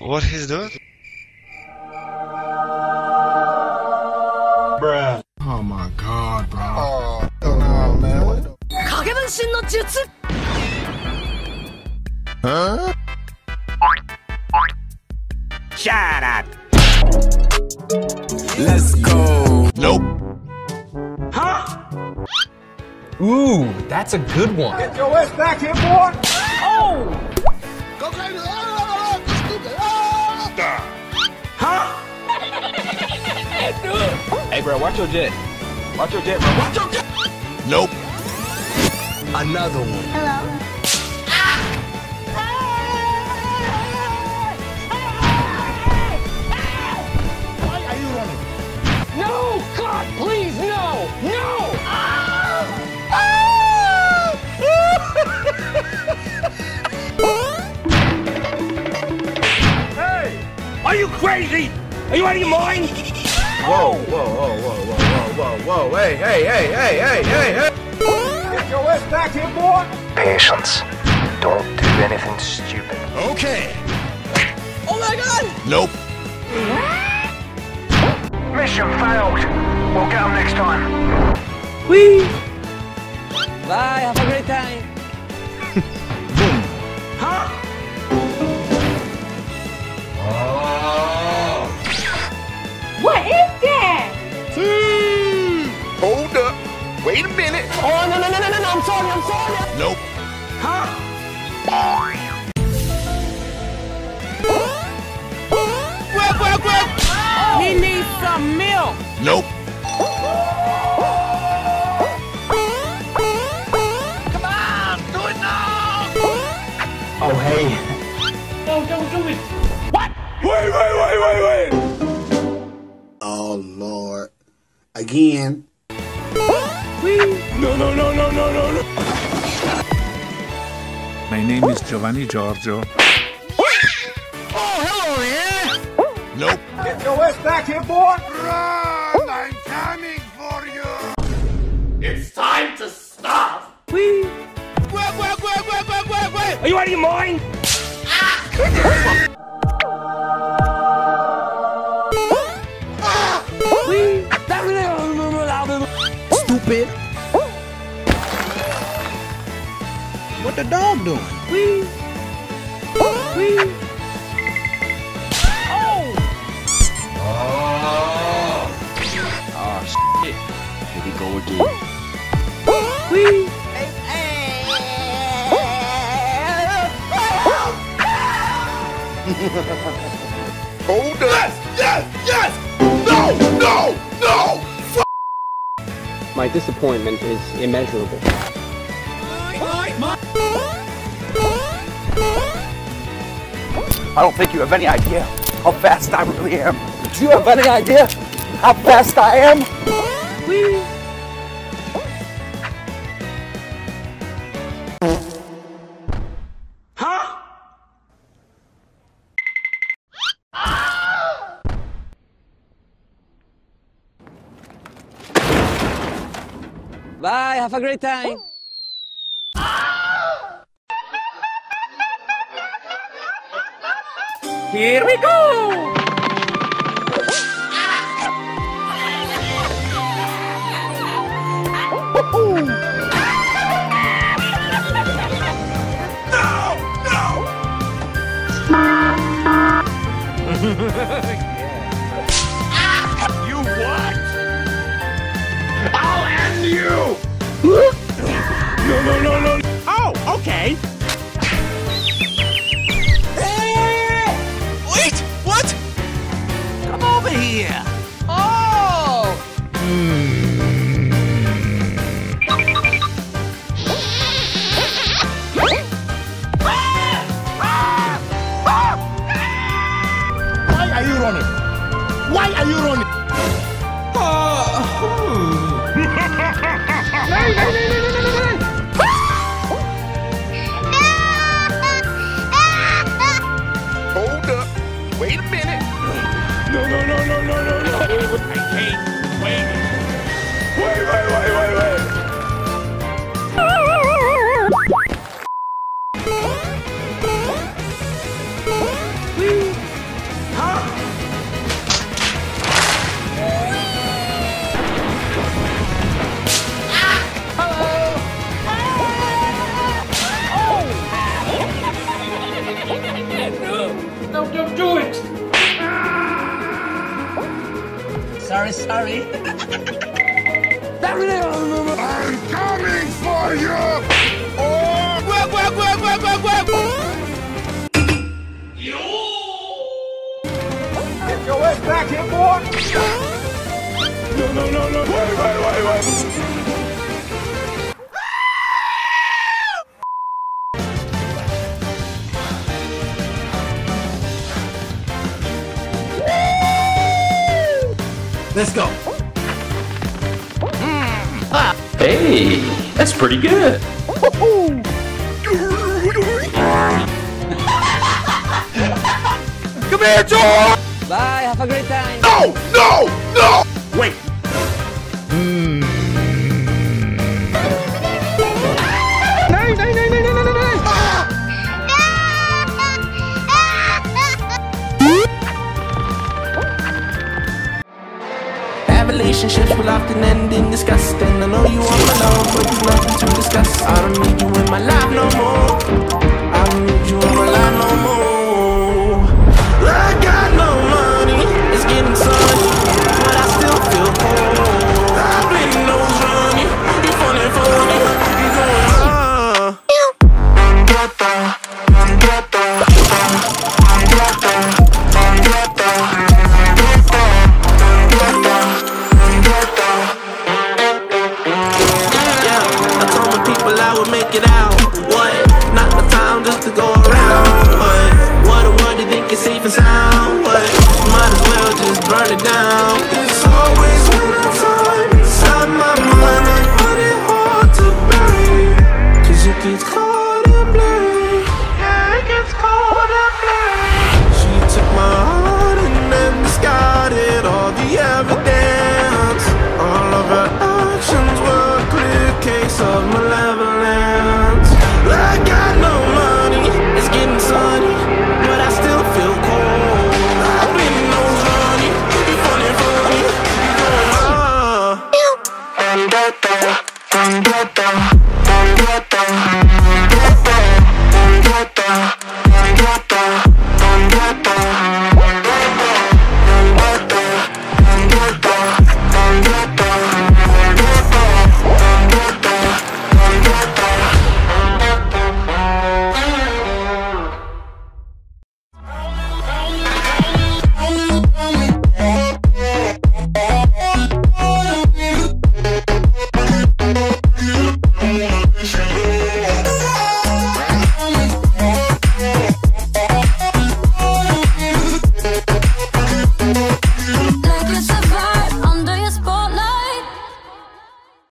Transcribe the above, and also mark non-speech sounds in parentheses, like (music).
what he's doing? Bruh. Oh my god, bro. Oh, no, man. Kagebunshin no jutsu. Huh? Shut up. Let's go. Nope. Huh? Ooh, that's a good one. Get your ass back here, boy. Oh! Go crazy. Hey, bro, watch your jet. Watch your jet, bro. Watch your jet. Nope. Another one. Hello. No! God, please, no! No! Hey! Are you crazy? Are you out of your mind? Whoa, whoa, whoa, whoa, whoa, whoa, whoa, whoa. Hey, hey, hey, hey, hey, hey, hey. Get your ass back here, boy. Patience. Don't do anything stupid. Okay. Oh my god! Nope. Mission failed. We'll get them next time. Bye, have a great time. Sorry. Nope. He needs some milk. Nope. Come on, do it now! Oh, hey. No, don't do it! What? Wait, wait, wait, wait, wait! Oh Lord. Again. My name is Giovanni Giorgio. (laughs) Oh, hello there! Nope. Get your ass back here, boy. Run! I'm coming for you. It's time to stop! Wee! Wait, wait, wait, wait, wait, wait, wait! Are you out of your mind? Ah! Stupid. What the dog doing? Oh. Oh, oh, shit. Here we go again. Hold (laughs) oh, up. Yes, yes, yes. No, no, no. My disappointment is immeasurable. I don't think you have any idea how fast I really am. Do you have any idea how fast I am? Bye, have a great time. Here we go! (laughs) You hate waiting. Wait, wait, wait, wait, wait. No, don't do it! Sorry, sorry. I'm coming for you! Oh! Quack, quack, quack, quack, quack, quack! Get your ass back here, boy! No, no, no, no! Wait, wait, wait, wait! Let's go. Hey, that's pretty good. Come here, George! Bye, have a great time. No, no, no! Wait. relationships will often end in disgust And I know you want my love, but there's nothing to discuss I don't need you in my life no more. I don't need you in my life no more. now.